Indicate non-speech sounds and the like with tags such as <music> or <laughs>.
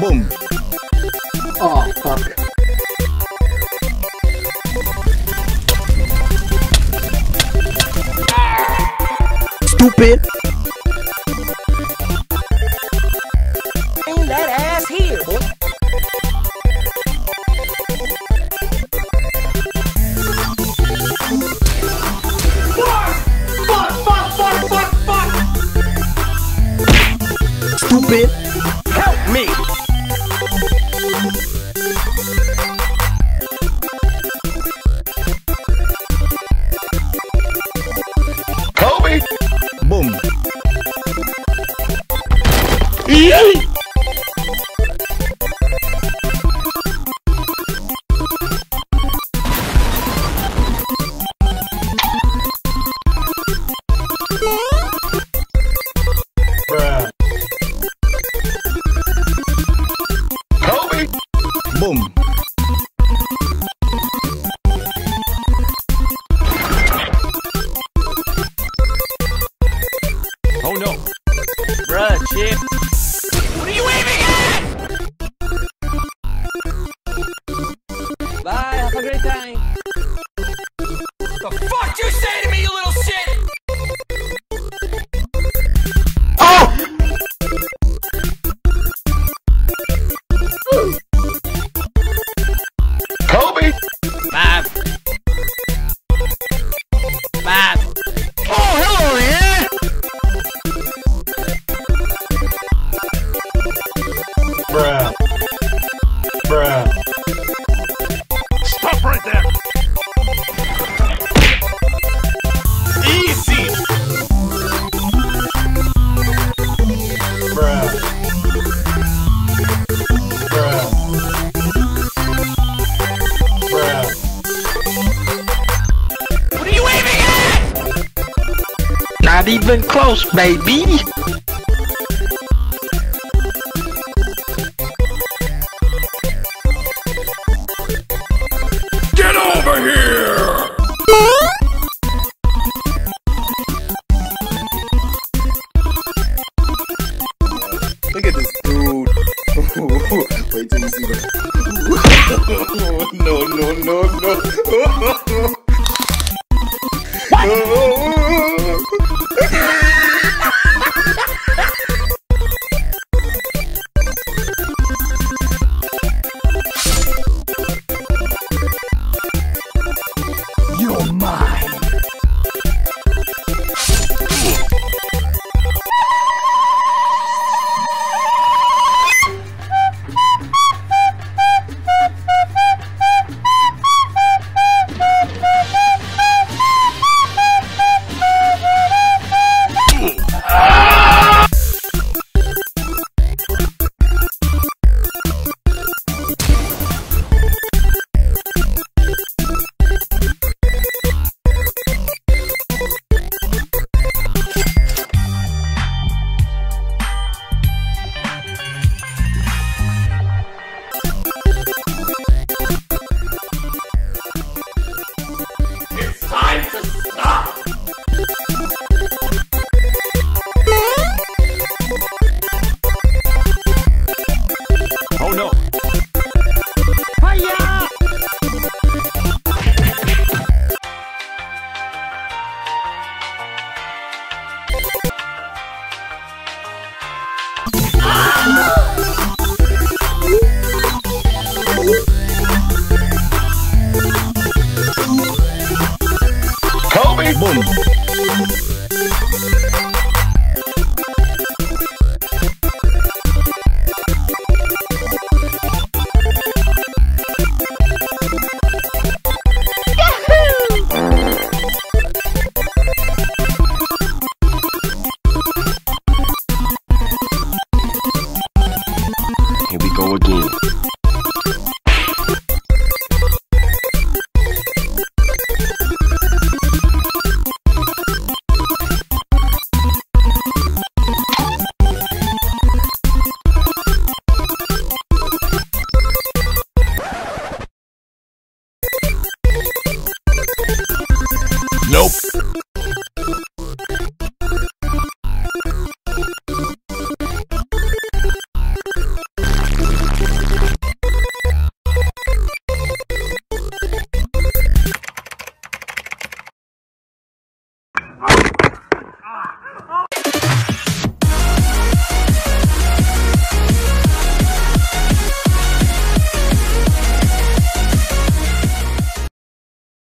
Boom. Oh, fuck. Stupid. Bring that ass here, boy. Fuck! Fuck, fuck, fuck, fuck! Stupid. Kobe! Boom. Not even close, baby. Get over here! Look at this dude. <laughs> Wait till you see the. <laughs> no, no, no, no. <laughs> Kobe! Boom.